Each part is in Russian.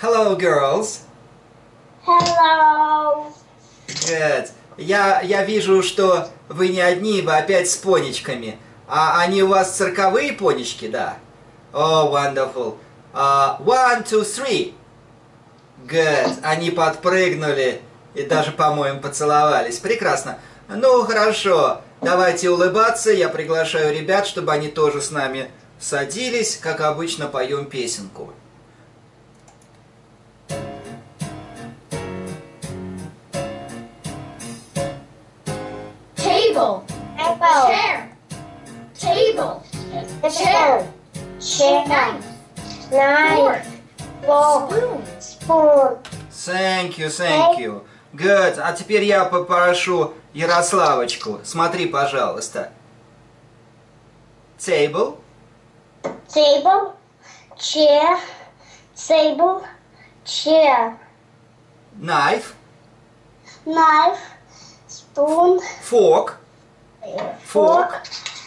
Hello, girls. Hello. Good. Я, я вижу, что вы не одни, вы опять с поничками. А они у вас цирковые понички, да? Oh, wonderful. Uh, one, two, three. Good. Они подпрыгнули и даже, по-моему, поцеловались. Прекрасно. Ну, хорошо. Давайте улыбаться. Я приглашаю ребят, чтобы они тоже с нами садились. Как обычно, поем песенку. Thank you, thank you. Good. А теперь я попрошу Ярославочку. Смотри, пожалуйста. Table. Table. Chair. Table. Chair. Knife. Knife. Spoon. Fork. Fork.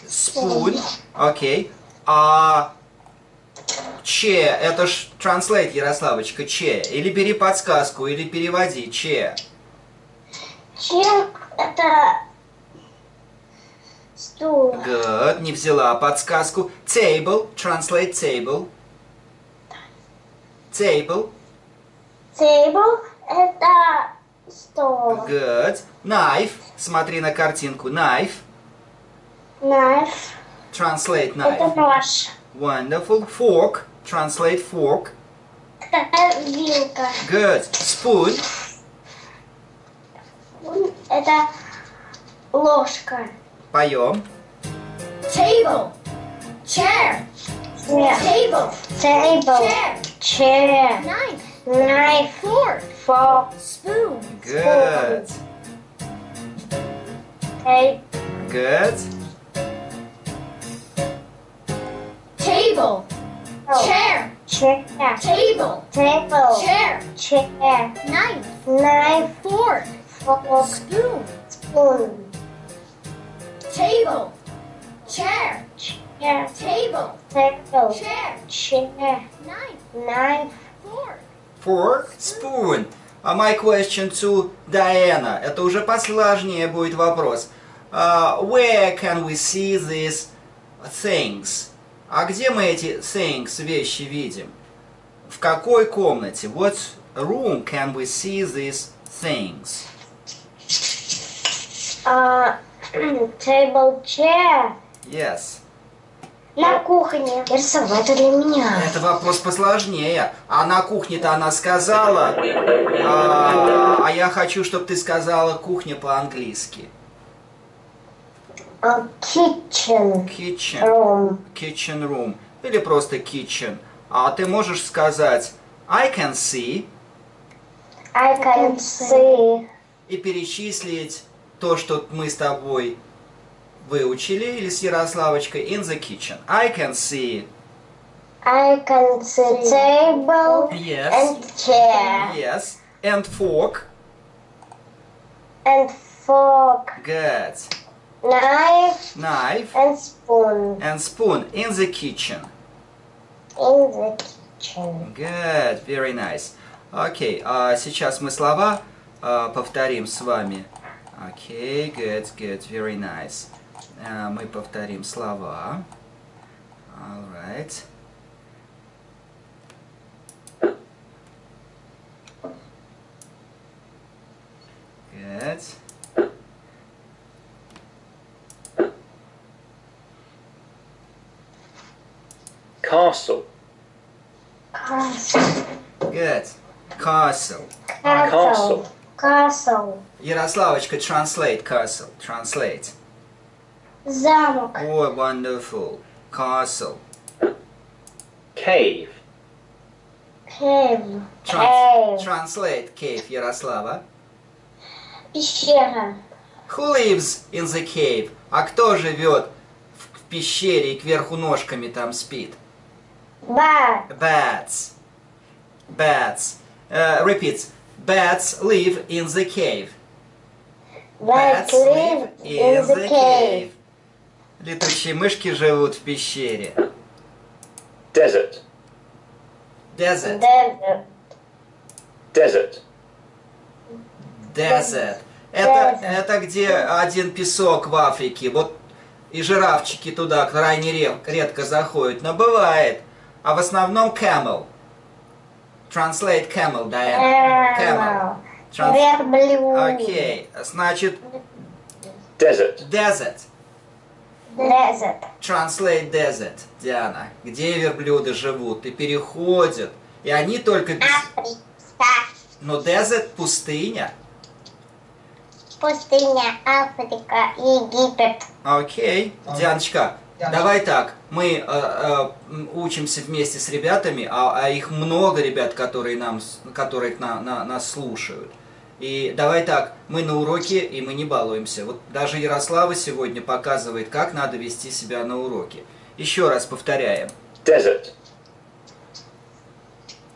Spoon. Окей. А chair, это ж translate, Ярославочка, chair. Или бери подсказку, или переводи chair. Chair – это стул. Good. Не взяла подсказку. Table. Translate table. Table. Table – это стол. Good. Knife. Смотри на картинку. Knife. Knife Translate – это knife. нож. Wonderful. Fork. Translate fork. Это вилка. Good. Spoon. Spoon – это ложка. Поем. Table. Chair. Chair. Table. Table. Chair. Chair. Knife. Knife. Fork. Fork. Spoon. Good. Tape. Good. Table. Chair. Chair. Table. Table. Chair. Chair. Knife. Knife. Fork. Fork. Spoon. Spoon. Table. Chair. Chair. Table. Table. Chair. Chair. Knife. Knife. Fork. Fork. Spoon. А my question to Diana. Это уже посложнее будет вопрос. Uh, where can we see these things? А где мы эти things, вещи, видим? В какой комнате? What room can we see these things? А, table. Chair. Yes. На кухне. Рисовать это для меня. Это вопрос посложнее. А на кухне-то она сказала, а, а я хочу, чтобы ты сказала кухня по-английски. А, kitchen. Kitchen. Room. Kitchen room. Или просто kitchen. А ты можешь сказать I can see I can see. и перечислить то, что мы с тобой выучили, или с Ярославочкой, in the kitchen. I can see. I can see table Yes. and chair Yes. And fork. and fork, Good. Knife Knife. and spoon And spoon in the kitchen. in the kitchen. Good, very nice. Окей, а сейчас мы слова а, повторим с вами. Окей, good, good, very nice. А, мы повторим слова. Alright. Good. Castle. Castle. Good. Castle. Castle. Castle. Ярославочка, translate castle. Translate. Замок. Oh, wonderful. Castle. Cave. Cave. Trans- Cave. translate cave, Ярослава. Пещера. Who lives in the cave? А кто живет в в пещере и кверху ножками там спит? Bat. Bats. Bats. Uh, repeats. Bats live in the cave. Bats live in the cave. Летучие мышки живут в пещере. Desert. Desert. Desert. Desert. Desert. Это, это где один песок в Африке. Вот и жирафчики туда крайне ре- редко заходят. Но бывает. А в основном camel. Translate camel, Diana. Camel. Trans- Верблюд. Окей. Значит, Desert. desert. Desert. Translate desert, Диана. Где верблюды живут и переходят. И они только без... Африка. Но desert пустыня. Пустыня, Африка, Египет. Окей. Дианочка, давай так. Мы э, э, учимся вместе с ребятами, а, а их много ребят, которые, нам, с- которые на, на- нас слушают. И давай так, мы на уроке, и мы не балуемся. Вот даже Ярослава сегодня показывает, как надо вести себя на уроке. Еще раз повторяем. Desert.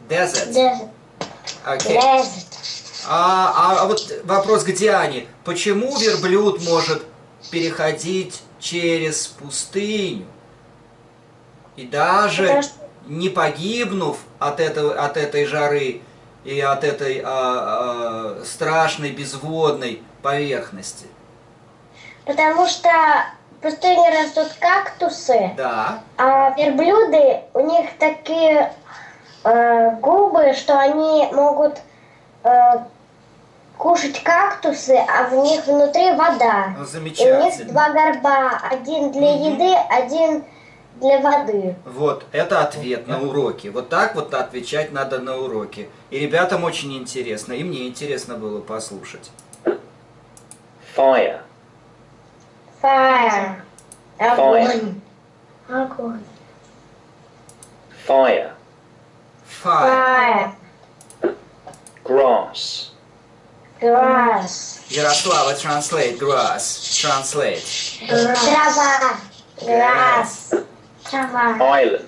Desert. Desert. Окей. Desert. А, а- а вот вопрос к Диане. Почему верблюд может переходить через пустыню? И даже не погибнув от, этого, от этой жары и от этой а, а, страшной безводной поверхности. Потому что в пустыне растут кактусы, Да. а верблюды, у них такие э, губы, что они могут э, кушать кактусы, а в них внутри вода. Ну, И у них замечательно. два горба, один для еды, один для воды. Вот, это ответ на уроке. Вот так вот отвечать надо на уроке. И ребятам очень интересно, и мне интересно было послушать. Fire. Fire. Огонь. Огонь. Fire. Fire. Fire. Grass. Grass. Ярослава, translate, grass, translate. Трава. Grass. Трава. Island.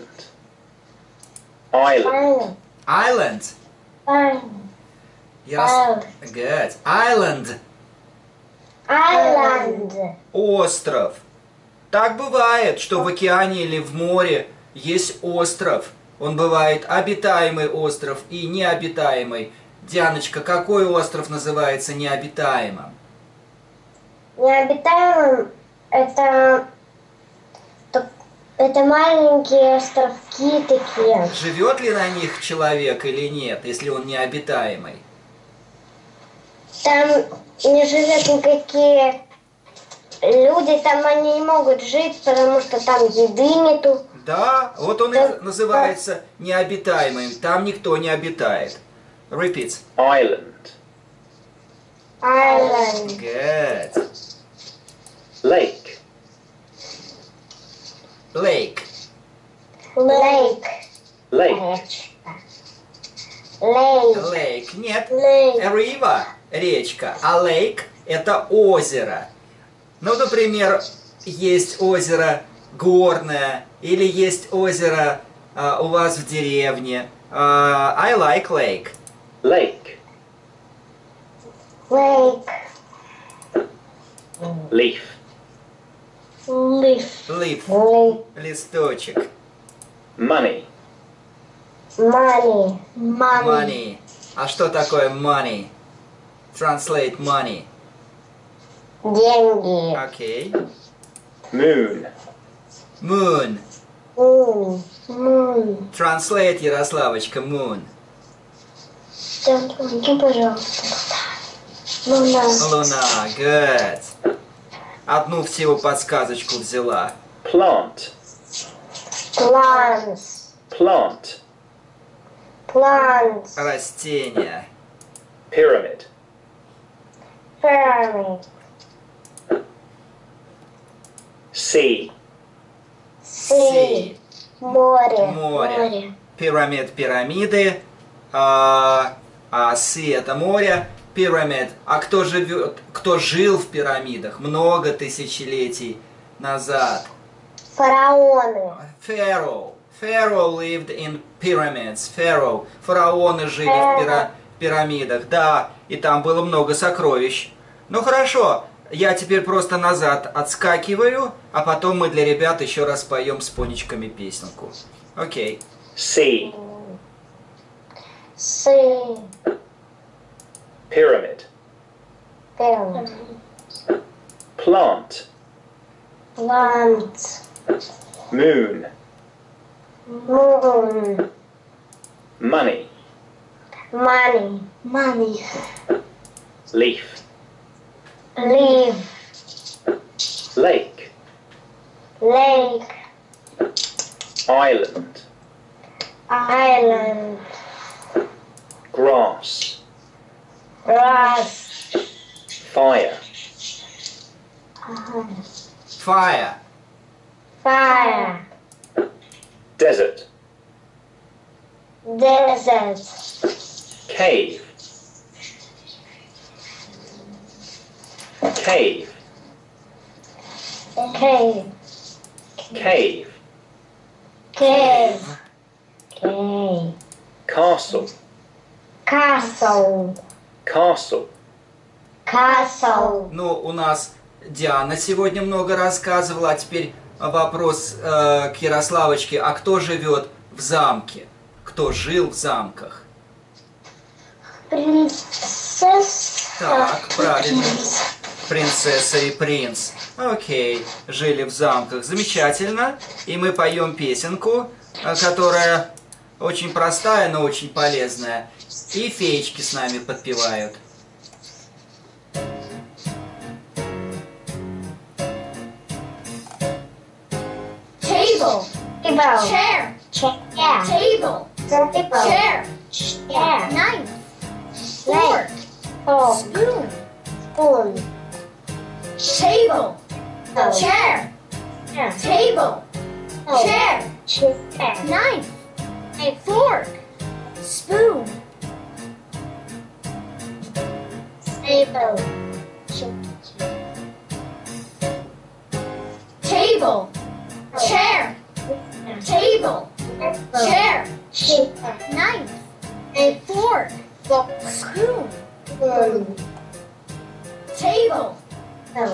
Island. Island. Fire. Ярос- Good. Island. Island. Остров. Так бывает, что в океане или в море есть остров. Он бывает обитаемый остров и необитаемый. Дианочка, какой остров называется необитаемым? Необитаемым это то- это маленькие островки такие. Живет ли на них человек или нет, если он необитаемый? Там не живет никакие люди, там они не могут жить, потому что там еды нету. Да, вот он и называется необитаемым. Там никто не обитает. Repeat. Island. Island. Good. Lake. Lake. Lake. Lake. Lake. Lake. Нет. Lake. River – речка, а lake – это озеро. Ну, например, есть озеро горное, или есть озеро а, у вас в деревне. А, I like lake. Lake. Lake. Leaf. Leaf. Leaf Lake. – листочек. Money. Money. Money. Money. А что такое money? Translate money. Деньги. Окей. Moon. Moon. Moon. Moon. Translate, Ярославочка, moon. Да, помоги, пожалуйста. Луна. Луна. Good. Одну всего подсказочку взяла. Plant. Plants. Plant. Plants. Растение. Pyramid. Pyramid. Sea. Sea. Море. Море. Пирамид пирамиды, а, а Си это море, пирамид. А кто живет, кто жил в пирамидах много тысячелетий назад? Фараоны. Pharaoh. Pharaoh lived in pyramids. Pharaoh. Фараоны жили в пира- пирамидах. Да, и там было много сокровищ. Ну хорошо, я теперь просто назад отскакиваю, а потом мы для ребят еще раз поем с поничками песенку. Окей. Sea. Sea. pyramid, Pyramid. plant, Plant. moon, Moon. money, Money. Money. leaf, Leaf. lake, Lake. island, Island. Grass, Grass. fire, Fire. Fire. desert, Desert. cave, cave, Cave. cave, Cave. Cave. castle, Castle. castle, Castle. Ну, у нас Диана сегодня много рассказывала, а теперь вопрос э, к Ярославочке. А кто живет в замке? Кто жил в замках? Принцесса. Так, правильно. Принцесса и принц. Окей, жили в замках. Замечательно. И мы поем песенку, э, которая очень простая, но очень полезная. И феечки с нами подпевают. Table. Table. Chair. Chair. Table. Table. Chair. Chair. Knife. Fork. Fork. Spoon. Spoon. Table. Chair. Table. Chair. Chair. Knife. Fork. Spoon. Table. Table. Chair. Table. Chair. Chair. Knife. Fork. Spoon. Spoon. Table.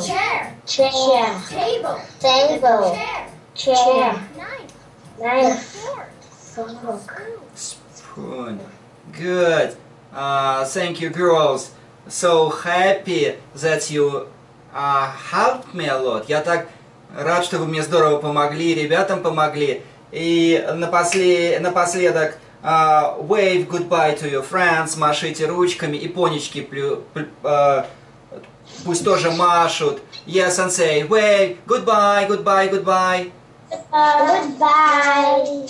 Chair. Chair. Table. Table. Chair. Chair. Knife. Knife. Fork. Fork. Spoon. Good. Uh, thank you, girls. So happy that you uh, helped me a lot. Я так рад, что вы мне здорово помогли, ребятам помогли. И напосле- напоследок uh, wave goodbye to your friends, машите ручками, и понечки плю- плю- uh, пусть тоже машут. Yes, and say wave, goodbye, goodbye, goodbye. Goodbye. Goodbye.